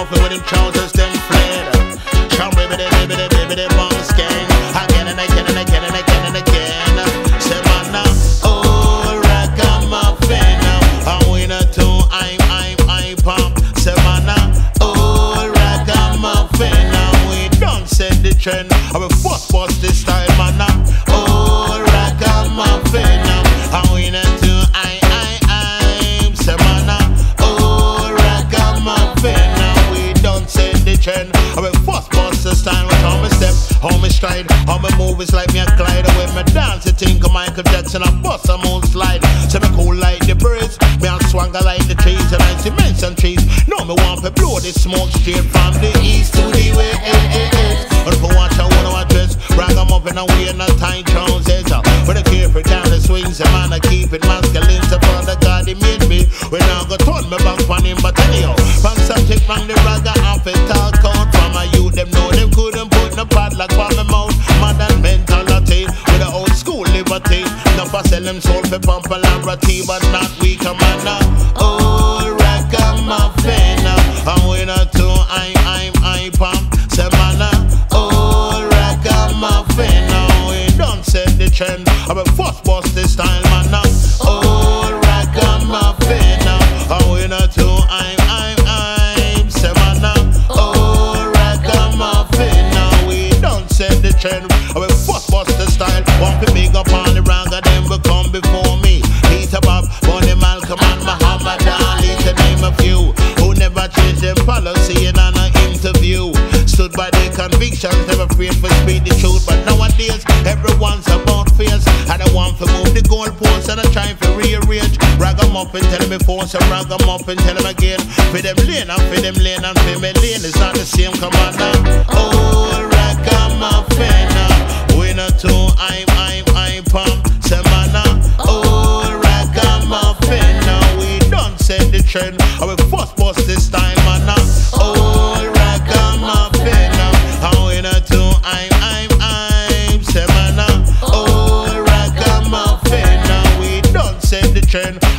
off with him trousers, them fled. Chum bibbidi bibbidi bibbidi bounce gang. Again and again and again and again and again. Say uh, oh ragamuffin. I'm winner too. I'm I'm I'm pump. Uh, oh ragamuffin. And we don't set the trend. I will first bust this style, man. I will first bust the style with how me step, how me stride, how me move is like me a glide. When me dance, you think of Michael Jackson, I bust a moon slide. So me cool like the birds, me a swagger like the trees, and I see mention trees. No, me want to blow this smoke straight from the east to the west. But if I watch, I wanna this. Rag 'em up in a way, not tight trousers. But I care for down the swings, a man, I keep it masculine. So for the God, he made me. When I go turn me back on him, but anyhow, from subject from the Now sell them soul for popularity, but not a man. uh. Oh, ragamuffin. we not too, I'm, I'm, I'm pump. Say man, uh, oh, ragamuffin. We don't set the trend. I will first bust this style, man. Convictions, never afraid for speak the truth. But nowadays, everyone's about face. I want to move the goalposts and I'm trying to rearrange. Rag 'em up and tell me force and rag 'em up and tell them again. For them lane and for them lane and for me lane, it's not the same. Come on now. Oh, ragamuffin. Not too, I'm, I'm, I'm pump. Say man, uh, oh, ragamuffin. We don't set the trend. I will first bust this time, I'm.